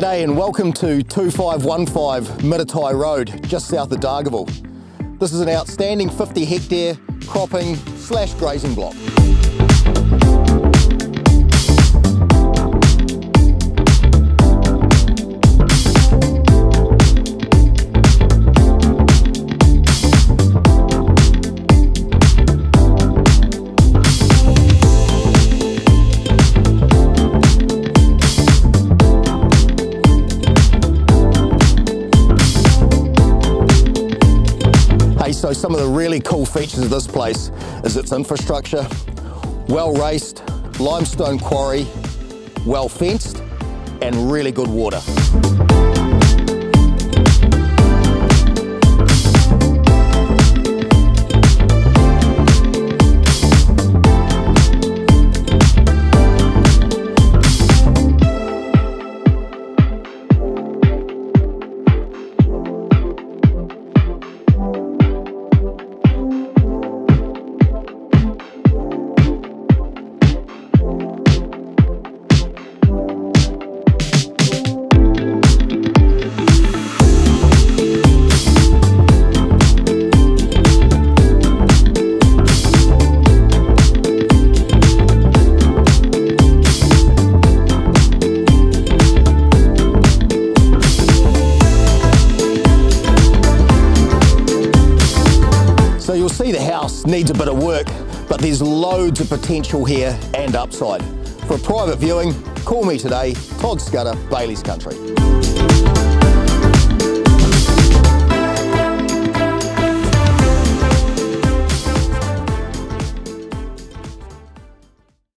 G'day and welcome to 2515 Mititai Road, just south of Dargaville. This is an outstanding 50 hectare cropping slash grazing block. So some of the really cool features of this place is its infrastructure, well raced, limestone quarry, well fenced, and really good water. So you'll see the house needs a bit of work, but there's loads of potential here and upside. For a private viewing, call me today, Todd Scudder, Bayleys Country.